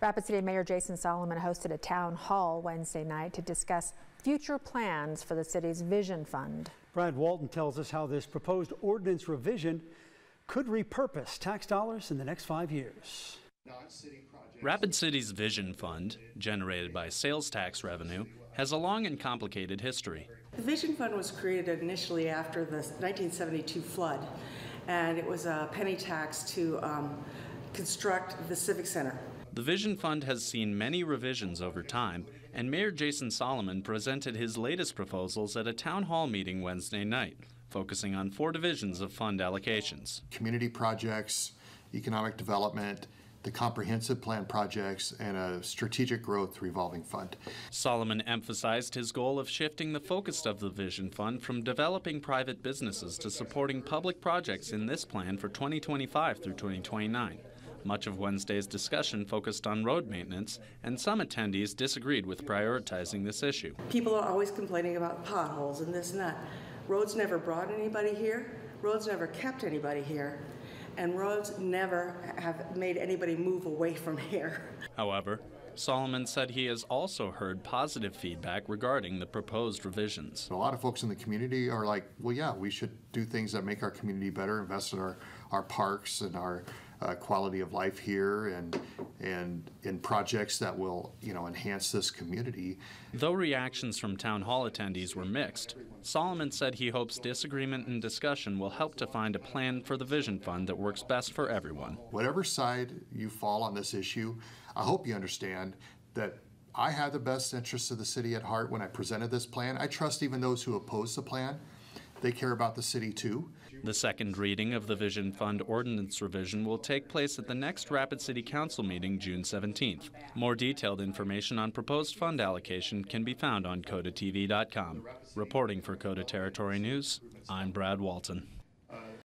Rapid City Mayor Jason Salamun hosted a town hall Wednesday night to discuss future plans for the city's Vision Fund. Brad Walton tells us how this proposed ordinance revision could repurpose tax dollars in the next five years. Rapid City's Vision Fund, generated by sales tax revenue, has a long and complicated history. The Vision Fund was created initially after the 1972 flood, and it was a penny tax to um, construct the Civic Center. The Vision Fund has seen many revisions over time, and Mayor Jason Salamun presented his latest proposals at a town hall meeting Wednesday night, focusing on four divisions of fund allocations. community projects, economic development, the comprehensive plan projects, and a strategic growth revolving fund. Salamun emphasized his goal of shifting the focus of the Vision Fund from developing private businesses to supporting public projects in this plan for 2025 through 2029. Much of Wednesday's discussion focused on road maintenance, and some attendees disagreed with prioritizing this issue. People are always complaining about potholes and this and that. Roads never brought anybody here, roads never kept anybody here, and roads never have made anybody move away from here. However, Salamun said he has also heard positive feedback regarding the proposed revisions. A lot of folks in the community are like, well, yeah, we should do things that make our community better, invest in our, our parks and our uh, quality of life here and, and in projects that will, you know, enhance this community. Though reactions from town hall attendees were mixed, Salamun said he hopes disagreement and discussion will help to find a plan for the Vision Fund that works best for everyone. Whatever side you fall on this issue, I hope you understand that I had the best interests of the city at heart when I presented this plan. I trust even those who oppose the plan. They care about the city too. The second reading of the Vision Fund ordinance revision will take place at the next Rapid City Council meeting June 17th. More detailed information on proposed fund allocation can be found on KOTATV.com. Reporting for KOTA Territory News, I'm Brad Walton.